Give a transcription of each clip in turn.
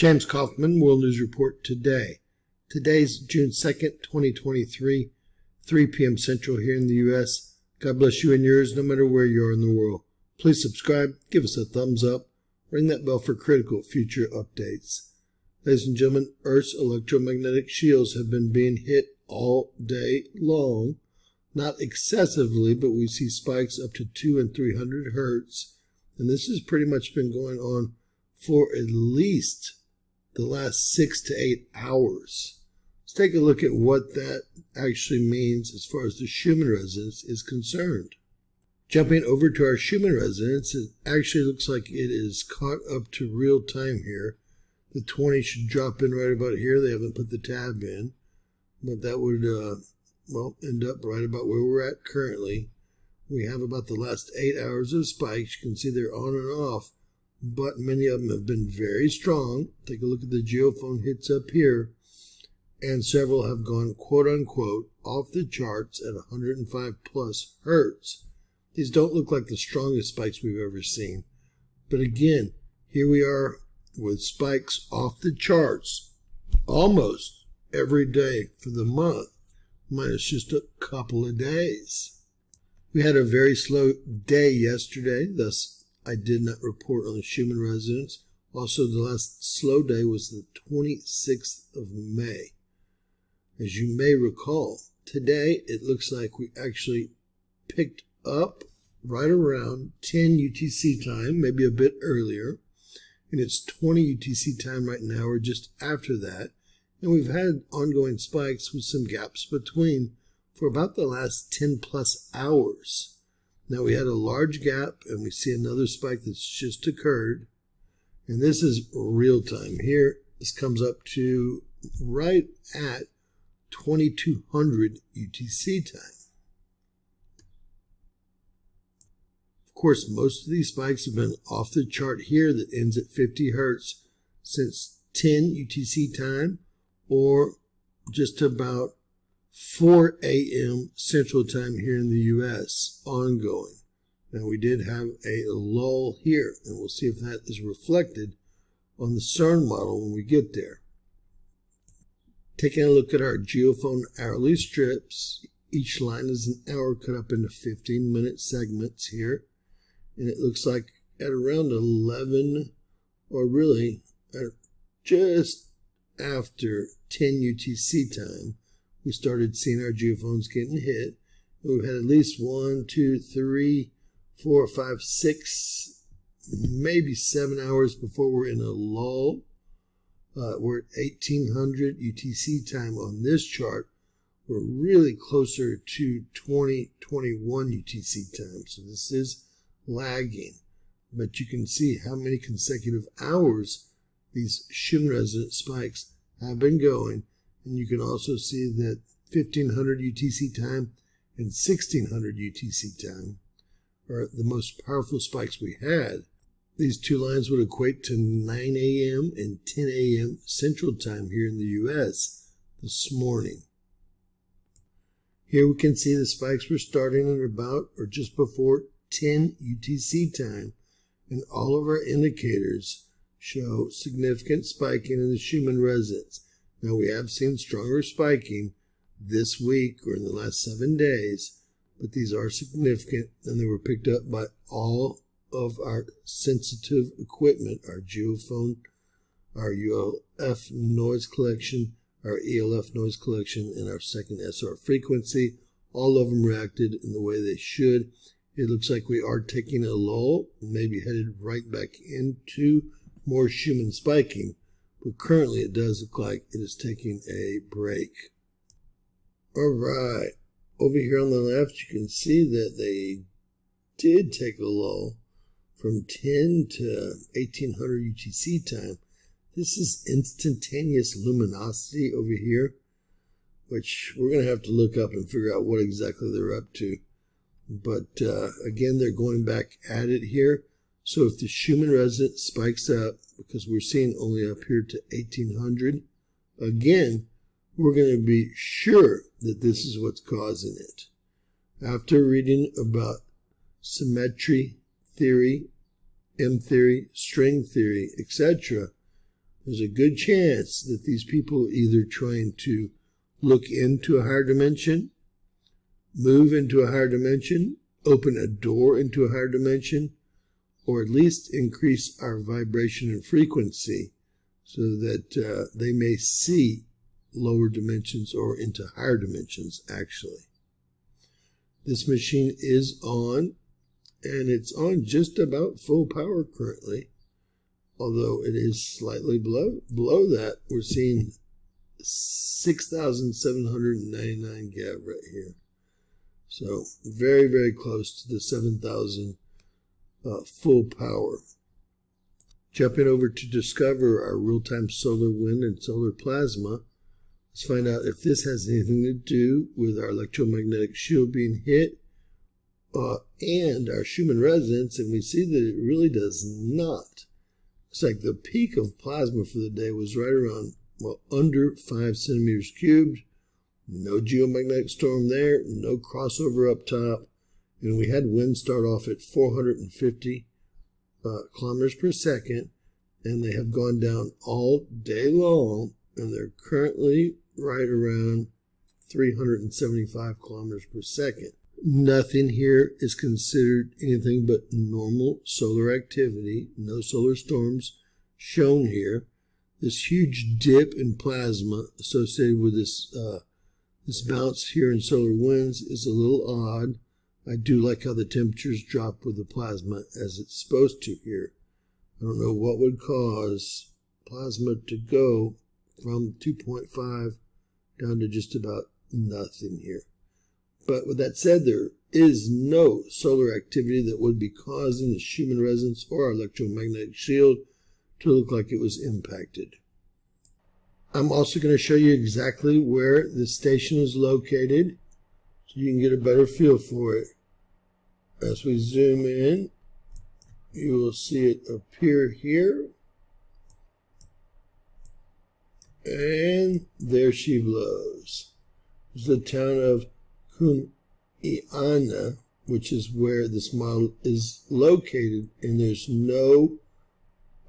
James Kaufman, World News Report today. Today's June 2nd, 2023, 3 p.m. Central here in the U.S. God bless you and yours no matter where you are in the world. Please subscribe, give us a thumbs up, ring that bell for critical future updates. Ladies and gentlemen, Earth's electromagnetic shields have been being hit all day long. Not excessively, but we see spikes up to 2 and 300 hertz. And this has pretty much been going on for at least the last six to eight hours. Let's take a look at what that actually means as far as the Schumann resonance is concerned. Jumping over to our Schumann resonance, it actually looks like it is caught up to real time here. The 20 should drop in right about here. They haven't put the tab in, but that would, uh, well, end up right about where we're at currently. We have about the last eight hours of spikes. You can see they're on and off but many of them have been very strong. Take a look at the geophone hits up here, and several have gone quote unquote off the charts at 105 plus hertz. These don't look like the strongest spikes we've ever seen. But again, here we are with spikes off the charts almost every day for the month, minus just a couple of days. We had a very slow day yesterday, thus I did not report on the Schumann resonance. Also, the last slow day was the 26th of May. As you may recall, today it looks like we actually picked up right around 10 UTC time, maybe a bit earlier. And it's 20 UTC time right now, or just after that. And we've had ongoing spikes with some gaps between for about the last 10 plus hours. Now we had a large gap and we see another spike that's just occurred. And this is real time. Here, this comes up to right at 2200 UTC time. Of course, most of these spikes have been off the chart here that ends at 50 hertz since 10 UTC time or just about 4 a.m. Central Time here in the U.S. ongoing. Now, we did have a lull here, and we'll see if that is reflected on the CERN model when we get there. Taking a look at our geophone hourly strips, each line is an hour cut up into 15 minute segments here. And it looks like at around 11, or really just after 10 UTC time, we started seeing our geophones getting hit. We've had at least one, two, three, four, five, six, maybe seven hours before we're in a lull. Uh, we're at 1800 UTC time on this chart. We're really closer to 2021 UTC time. So this is lagging. But you can see how many consecutive hours these Schumann resonance spikes have been going and you can also see that 1500 UTC time and 1600 UTC time are the most powerful spikes we had. These two lines would equate to 9 a.m. and 10 a.m. Central Time here in the U.S. this morning. Here we can see the spikes were starting at about or just before 10 UTC time, and all of our indicators show significant spiking in the Schumann resonance. Now, we have seen stronger spiking this week or in the last seven days, but these are significant and they were picked up by all of our sensitive equipment, our geophone, our ULF noise collection, our ELF noise collection, and our second SR frequency. All of them reacted in the way they should. It looks like we are taking a lull, maybe headed right back into more Schumann spiking but currently it does look like it is taking a break. All right, over here on the left, you can see that they did take a lull from 10 to 1800 UTC time. This is instantaneous luminosity over here, which we're going to have to look up and figure out what exactly they're up to. But uh, again, they're going back at it here. So if the Schumann resonance spikes up, because we're seeing only up here to 1800, again, we're going to be sure that this is what's causing it. After reading about symmetry theory, M theory, string theory, etc., there's a good chance that these people are either trying to look into a higher dimension, move into a higher dimension, open a door into a higher dimension, or at least increase our vibration and frequency so that uh, they may see lower dimensions or into higher dimensions actually. This machine is on and it's on just about full power currently although it is slightly below below that we're seeing 6799 GeV right here so very very close to the 7000 uh, full power jumping over to discover our real-time solar wind and solar plasma let's find out if this has anything to do with our electromagnetic shield being hit uh, and our Schumann resonance and we see that it really does not it's like the peak of plasma for the day was right around, well, under five centimeters cubed. No geomagnetic storm there, no crossover up top. And we had wind start off at 450 uh, kilometers per second, and they have gone down all day long, and they're currently right around 375 kilometers per second. Nothing here is considered anything but normal solar activity, no solar storms shown here. This huge dip in plasma associated with this uh, this bounce here in solar winds is a little odd. I do like how the temperatures drop with the plasma as it's supposed to here. I don't know what would cause plasma to go from 2.5 down to just about nothing here. But with that said, there is no solar activity that would be causing the Schumann resonance or our electromagnetic shield to look like it was impacted. I'm also going to show you exactly where the station is located so you can get a better feel for it. As we zoom in, you will see it appear here. And there she blows. It's the town of Cumiana, which is where this model is located, and there's no,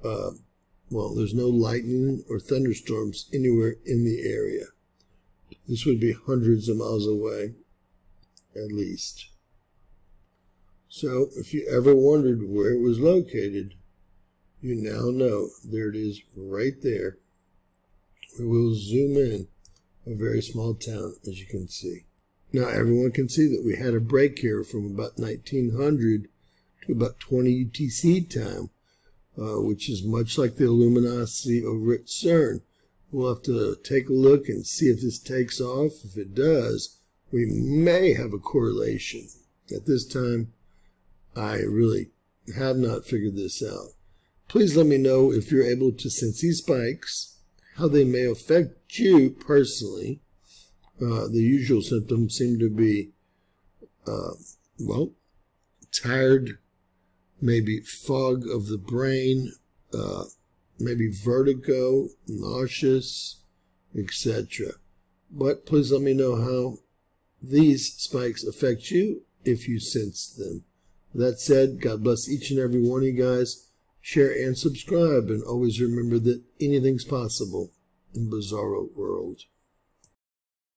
uh, well, there's no lightning or thunderstorms anywhere in the area. This would be hundreds of miles away, at least. So if you ever wondered where it was located, you now know. There it is right there. We will zoom in a very small town, as you can see. Now everyone can see that we had a break here from about 1900 to about 20 UTC time, uh, which is much like the luminosity over at CERN. We'll have to take a look and see if this takes off. If it does, we may have a correlation. At this time, I really have not figured this out. Please let me know if you're able to sense these spikes, how they may affect you personally, uh, the usual symptoms seem to be, uh, well, tired, maybe fog of the brain, uh, maybe vertigo, nauseous, etc. But please let me know how these spikes affect you if you sense them. That said, God bless each and every one of you guys. Share and subscribe, and always remember that anything's possible in Bizarro World.